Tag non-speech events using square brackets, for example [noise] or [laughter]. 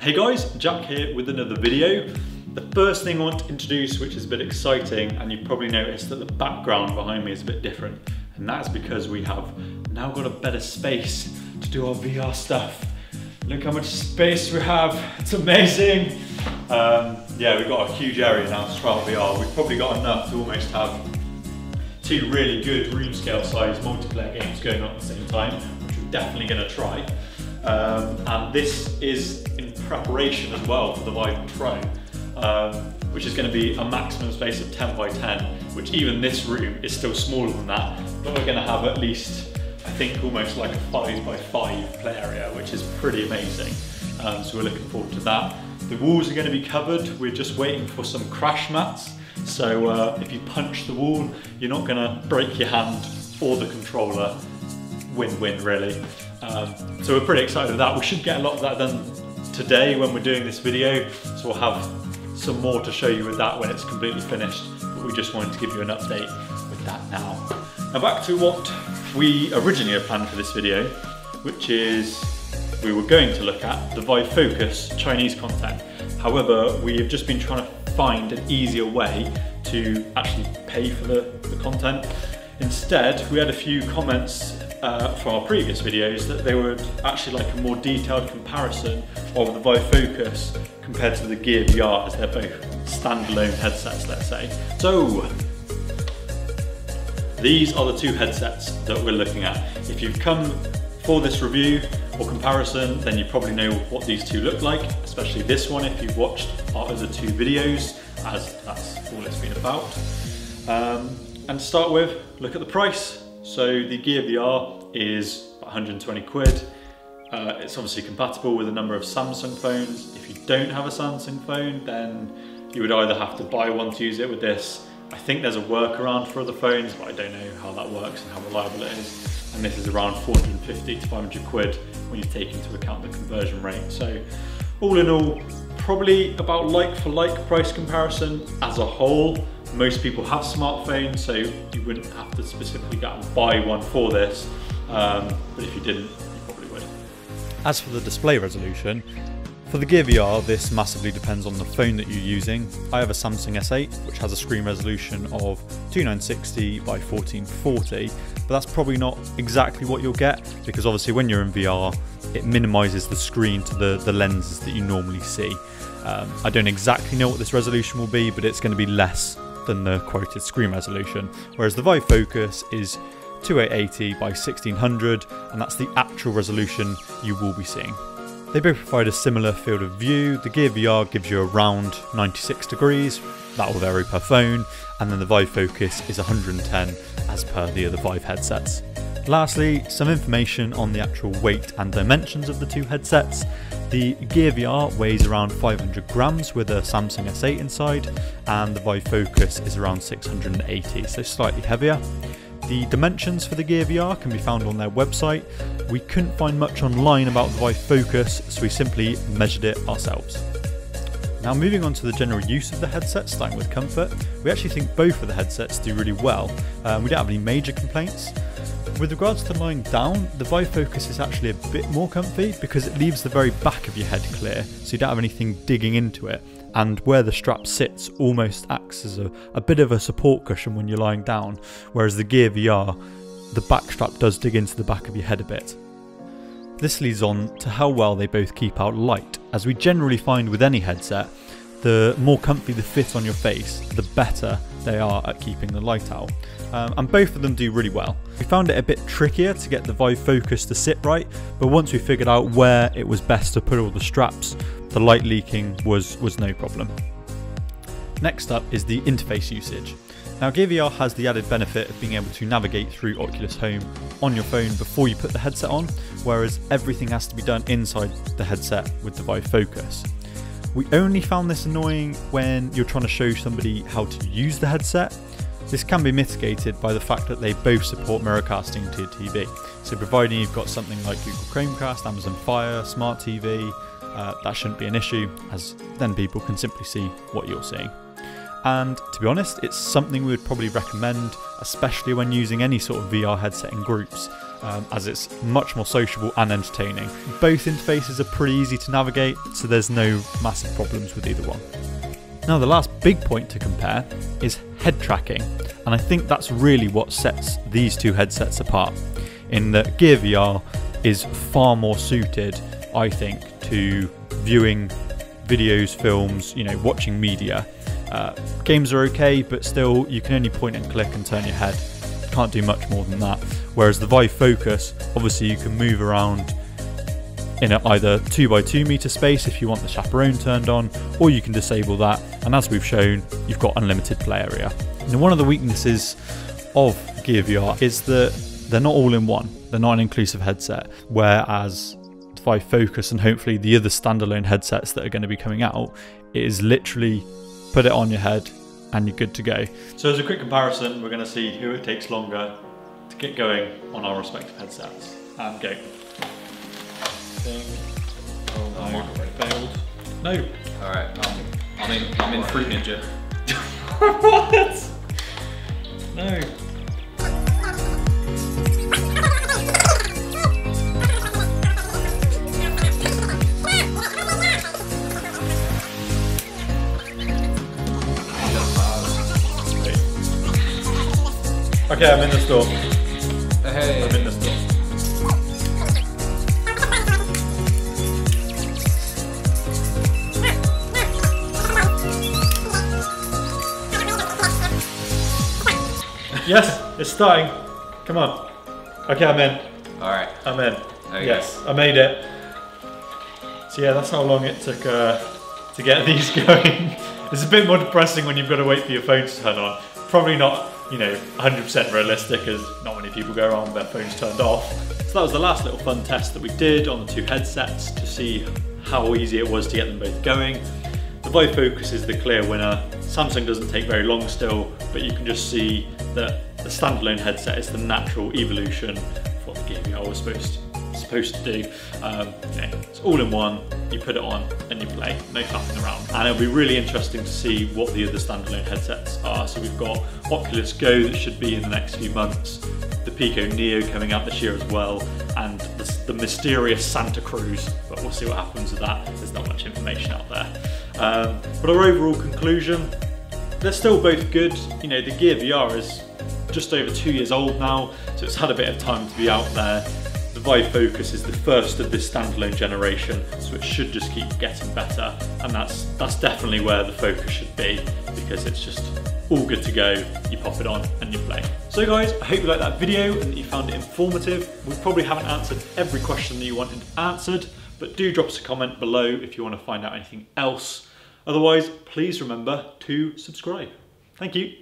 Hey guys, Jack here with another video. The first thing I want to introduce, which is a bit exciting, and you've probably noticed that the background behind me is a bit different, and that's because we have now got a better space to do our VR stuff. Look how much space we have, it's amazing. Um, yeah, we've got a huge area now to try VR. We've probably got enough to almost have two really good room scale size multiplayer games going on at the same time, which we're definitely going to try. Um, and this is in preparation as well for the Vive Pro, um, which is going to be a maximum space of 10 by 10, which even this room is still smaller than that, but we're going to have at least, I think, almost like a 5 by 5 play area, which is pretty amazing. Um, so we're looking forward to that. The walls are going to be covered, we're just waiting for some crash mats. So uh, if you punch the wall, you're not going to break your hand or the controller. Win-win really. Um, so we're pretty excited about that. We should get a lot of that done today when we're doing this video. So we'll have some more to show you with that when it's completely finished. But we just wanted to give you an update with that now. Now back to what we originally had planned for this video, which is we were going to look at the Vive Focus Chinese content. However, we have just been trying to find an easier way to actually pay for the, the content. Instead, we had a few comments uh, from our previous videos that they were actually like a more detailed comparison of the Vive Focus compared to the Gear VR as they're both standalone headsets, let's say. So, these are the two headsets that we're looking at. If you've come for this review or comparison, then you probably know what these two look like, especially this one if you've watched our other two videos, as that's all it's been about. Um, and to start with, look at the price. So the Gear VR is 120 quid. Uh, it's obviously compatible with a number of Samsung phones. If you don't have a Samsung phone, then you would either have to buy one to use it with this. I think there's a workaround for other phones, but I don't know how that works and how reliable it is. And this is around 450 to 500 quid when you take into account the conversion rate. So all in all, probably about like for like price comparison as a whole. Most people have smartphones, so you wouldn't have to specifically go and buy one for this. Um, but if you didn't, you probably would. As for the display resolution, for the Gear VR, this massively depends on the phone that you're using. I have a Samsung S8, which has a screen resolution of 2960 by 1440, but that's probably not exactly what you'll get because obviously when you're in VR, it minimizes the screen to the, the lenses that you normally see. Um, I don't exactly know what this resolution will be, but it's going to be less than the quoted screen resolution, whereas the Vive Focus is 2880 by 1600, and that's the actual resolution you will be seeing. They both provide a similar field of view. The Gear VR gives you around 96 degrees, that will vary per phone, and then the Vive Focus is 110 as per the other Vive headsets. Lastly, some information on the actual weight and dimensions of the two headsets. The Gear VR weighs around 500 grams with a Samsung S8 inside, and the Vive Focus is around 680, so slightly heavier. The dimensions for the Gear VR can be found on their website. We couldn't find much online about the Vive Focus, so we simply measured it ourselves. Now moving on to the general use of the headset, starting with comfort, we actually think both of the headsets do really well. Um, we don't have any major complaints. With regards to lying down, the Vive Focus is actually a bit more comfy because it leaves the very back of your head clear, so you don't have anything digging into it. And where the strap sits almost acts as a, a bit of a support cushion when you're lying down, whereas the Gear VR, the back strap does dig into the back of your head a bit. This leads on to how well they both keep out light, as we generally find with any headset, the more comfy the fit on your face, the better they are at keeping the light out. Um, and both of them do really well. We found it a bit trickier to get the Vive Focus to sit right, but once we figured out where it was best to put all the straps, the light leaking was, was no problem. Next up is the interface usage. Now Gear VR has the added benefit of being able to navigate through Oculus Home on your phone before you put the headset on, whereas everything has to be done inside the headset with the Vive Focus. We only found this annoying when you're trying to show somebody how to use the headset. This can be mitigated by the fact that they both support mirrorcasting to your TV. So providing you've got something like Google Chromecast, Amazon Fire, Smart TV, uh, that shouldn't be an issue as then people can simply see what you're seeing. And to be honest, it's something we would probably recommend, especially when using any sort of VR headset in groups, um, as it's much more sociable and entertaining. Both interfaces are pretty easy to navigate, so there's no massive problems with either one. Now, the last big point to compare is head tracking, and I think that's really what sets these two headsets apart. In that Gear VR is far more suited, I think, to viewing videos, films, you know, watching media. Uh, games are okay, but still, you can only point and click and turn your head. Can't do much more than that. Whereas the Vive Focus, obviously, you can move around in a either 2x2 meter space if you want the chaperone turned on, or you can disable that. And as we've shown, you've got unlimited play area. Now one of the weaknesses of Gear VR is that they're not all in one. They're not an inclusive headset. Whereas Vive Focus and hopefully the other standalone headsets that are going to be coming out, it is literally put it on your head and you're good to go. So as a quick comparison, we're going to see who it takes longer to get going on our respective headsets. And go. Thing. Oh no, failed. No. Alright, um, I'm in, I'm in Fruit Ninja. [laughs] what? Okay, I'm in the store. Hey. I'm in the store. Yes, it's starting. Come on. Okay, I'm in. Alright. I'm in. Okay. Yes, I made it. So yeah, that's how long it took uh, to get [laughs] these going. it's a bit more depressing when you've got to wait for your phone to turn on. Probably not, you know, 100% realistic as not many people go around with their phones turned off. So that was the last little fun test that we did on the two headsets to see how easy it was to get them both going. The Vive Focus is the clear winner. Samsung doesn't take very long still, but you can just see that the standalone headset is the natural evolution what the Gear VR was supposed supposed to do. Um, know, it's all in one. You put it on and you play, no faffing around. And it'll be really interesting to see what the other standalone headsets are. So we've got Oculus Go that should be in the next few months, the Pico Neo coming out this year as well, and the, the mysterious Santa Cruz. But we'll see what happens with that. There's not much information out there. Um, but our overall conclusion, they're still both good. You know, the Gear VR is just over two years old now, so it's had a bit of time to be out there. The Vive Focus is the first of this standalone generation, so it should just keep getting better, and that's that's definitely where the focus should be because it's just all good to go. You pop it on and you play. So guys, I hope you liked that video and that you found it informative. We probably haven't answered every question that you wanted answered, but do drop us a comment below if you want to find out anything else. Otherwise, please remember to subscribe. Thank you.